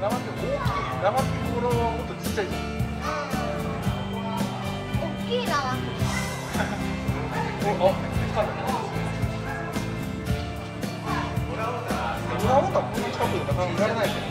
生って大きい生ってころはもっとちっちゃいじゃん大きいなわお、あ、掴んだね。オランウータンこの近くでなかなか見られないです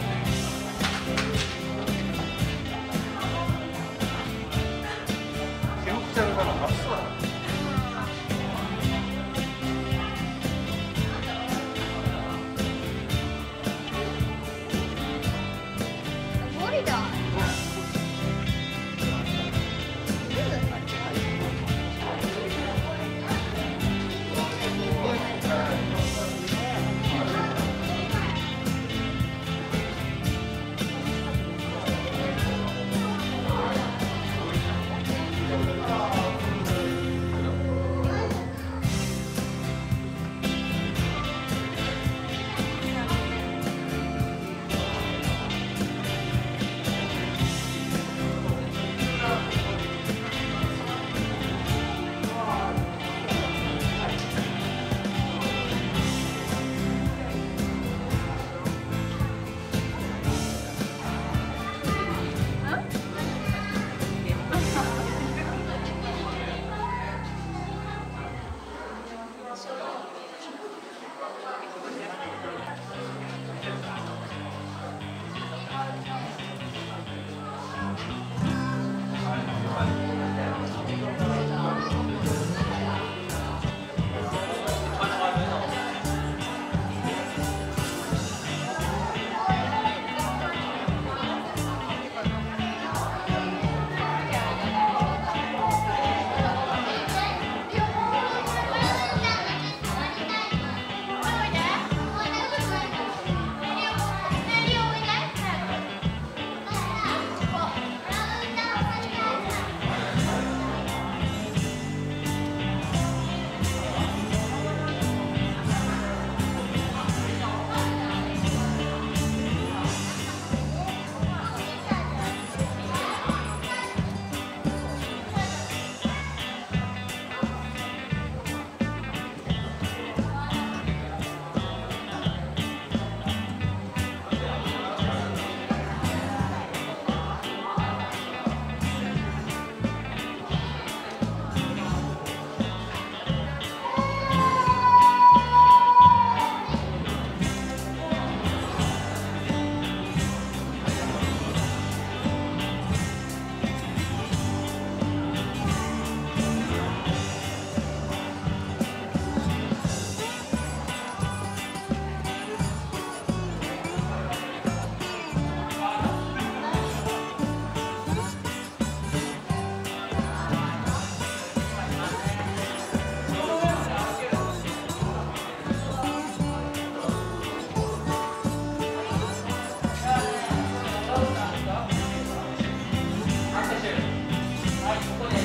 Bye.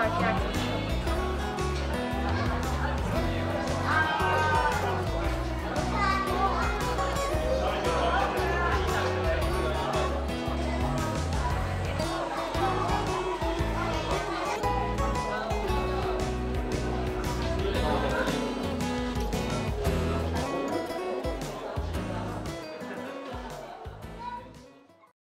さキラキラ